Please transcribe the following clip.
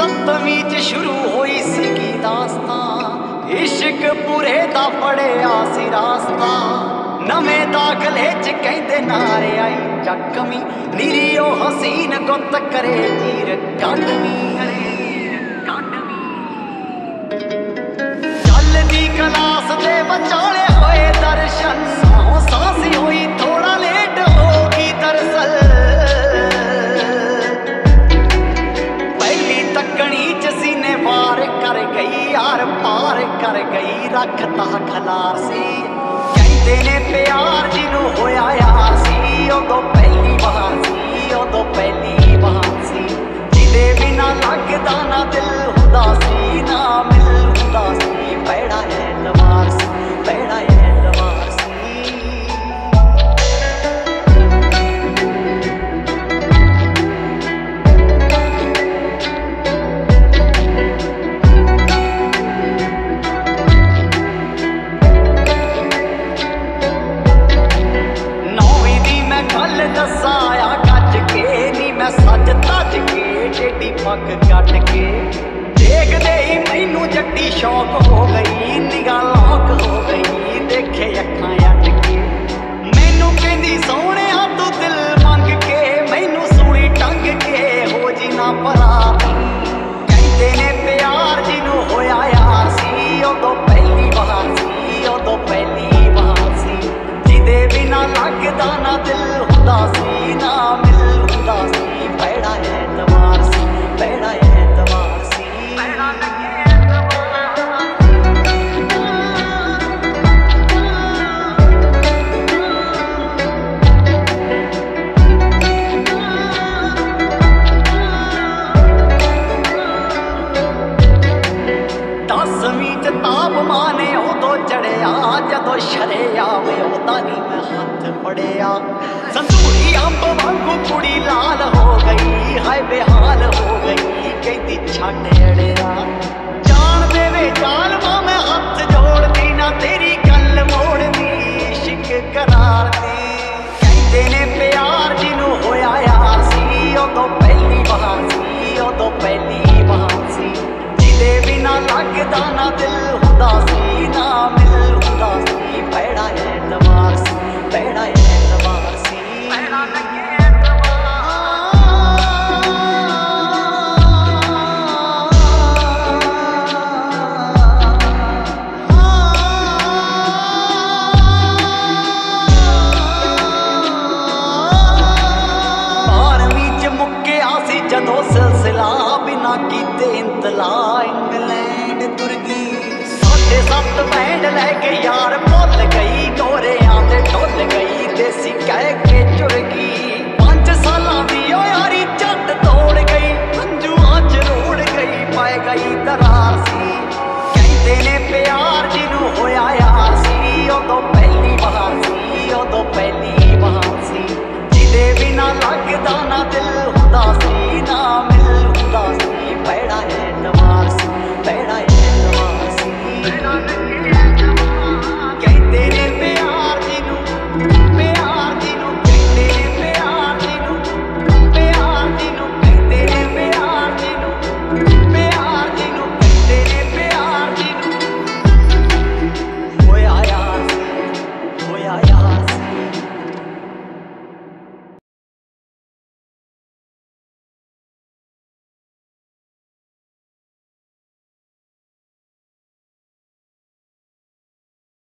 ਸੱਤਵੀਂ ਚ ਸ਼ੁਰੂ ਹੋਈ ਸੀਗੀ ਦਾਸਤਾਂ ਇਸ਼ਕ ਪੂਰੇ ਦਾ ਫੜਿਆ ਸੀ ਰਾਸਤਾ। ਨਵੇਂ ਦਾਖਲੇ ਚ ਕਹਿੰਦੇ ਨਾਰੇ ਆਈ ਚੱਕਵੀਂ ਨੀਰੀ ਉਹ ਹਸੀਨ ਗੁੱਤ ਕਰੇ ਜੀਰ ਕਾਂਡਵੀਂ। ਚੱਲਦੀ ਕਲਾਸ ਦੇ ਵਿਚਾਲੇ ਗਈ ਰੱਖਤਾ ਖਲਾਰ ਸੀ। ਕਹਿੰਦੇ ਨੇ ਪਿਆਰ ਜਿਹਨੂੰ ਹੋਇਆ ਮੈਂ ਗੱਲ ਦੱਸਾਂ ਗੱਜ ਕੇ ਨੀ, ਮੈਂ ਸੱਜ ਤੱਜ ਕੇ ਟੇਡੀ ਪੱਗ ਕੱਟ ਕੇ। ਦੇਖਦੇ ਹੀ ਮੈਨੂੰ ਜੱਟੀ ਸ਼ੌਕ ਹੋ ਗਈ ਨਿਗਾਹ ਲੋਕ ਹੋ ਗਈ, ਦੇਖੇ ਅੱਖਾਂ ਅੱਟ ਕੇ। ਮੈਨੂੰ ਕਹਿੰਦੀ, ਸੋਹਣਿਆ ਤੂੰ ਦਿਲ ਮੰਗ ਕੇ, ਮੈਨੂੰ ਸੂਈ ਟੰਗ ਕੇ, ਹੋ ਜੀ ਨਾ ਪਰਾ ਕਹਿੰਦੇ ਨੇ ਪਿਆਰ ਜਿਹਨੂੰ ਹੋਇਆ ਯਾਰ ਸੀ, ਉਦੋਂ ਪਹਿਲੀ ਵਾਰ ਸੀ, ਉਦੋਂ ਪਹਿਲੀ ਵਾਰ ਸੀ। ਜਿਹਦੇ ਬਿਨਾ ਲੱਗਦਾ ਨਾ ਦਿਲ ਜਦੋਂ ਸ਼ਰਿਆ ਵੇ ਉਹਦਾ ਨਹੀਂ ਮੈਂ ਹੱਥ ਫੜਿਆ ਸੰਧੂਰੀ ਅੰਬ ਵਾਂਗੂ ਕੁੜੀ ਲਾਲ ਹੋ ਗਈ ਹਾਏ ਬੇਹਾਲ ਹੋ ਗਈ ਕਹਿੰਦੀ ਛੱਡ ਅੜਿਆ ਜਾਣ ਦੇਵੇ ਜ਼ਾਲਮਾ ਮੈਂ ਹੱਥ ਜੋੜਦੀ ਨਾ ਤੇਰੀ ਗੱਲ ਮੋੜਦੀ ਸ਼ਿਕ ਕਰਾਰ ਦੀ ਕਹਿੰਦੇ ਨੇ ਪਿਆਰ ਜਿਹਨੂੰ ਹੋਇਆ ਯਾਰ ਸੀ ਉਦੋਂ ਪਹਿਲੀ ਵਾਰ ਸੀ ਉਦੋਂ ਪਹਿਲੀ ਵਾਰ ਸੀ ਜਿਹਦੇ ਬਿਨਾ ਲੱਗਦਾ ਨਾ ਦਿਲ ਕੀਤੇ ਇੰਗਲੈਂਡ ਤੁਰ ਗਈ ਸਾਡੇ ਸੱਤ ਬੈਂਡ ਲੈ ਕੇ ਯਾਰ ਭੁੱਲ ਗਈ, ਗੋਰਿਆਂ ਤੇ ਢੁੱਲ ਗਈ, ਦੇਸੀ ਕਹਿ ਕੇ ਚੁਰ ਗਈ